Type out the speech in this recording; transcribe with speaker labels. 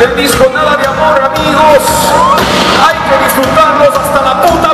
Speaker 1: del disco Nada de Amor, amigos. Hay que disfrutarlos hasta la puta.